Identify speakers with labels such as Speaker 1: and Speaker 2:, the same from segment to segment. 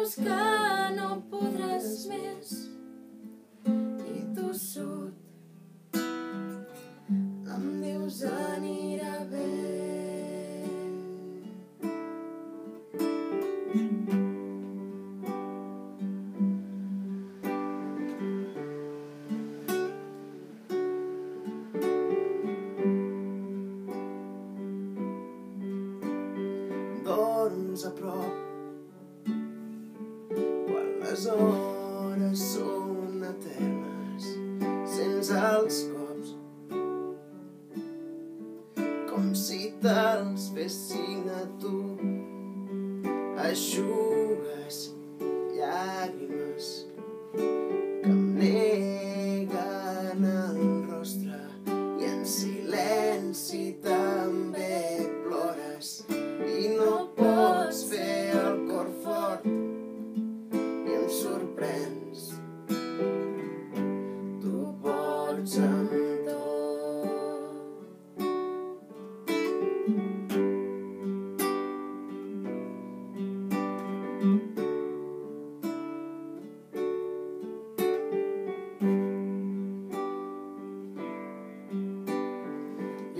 Speaker 1: creus que no podràs més? I tu tossut em dius anirà bé. Dorms a prop les hores són eternes sents els cops com si te'ls fessin a tu. Eixugues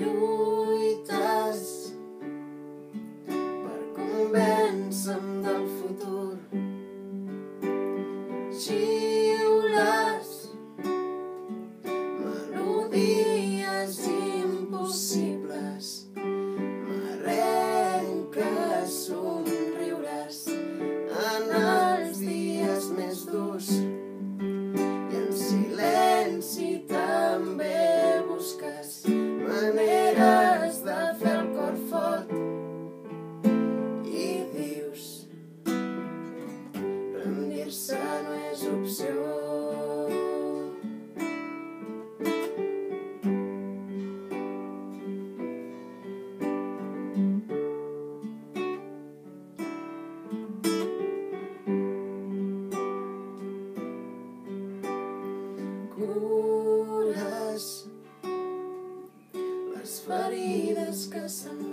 Speaker 1: lluites per convèncer-me del futur. Xiules melodies impossibles, m'arrenques somriures en els dies més durs rendir-se no és opció. Cures les ferides que se'n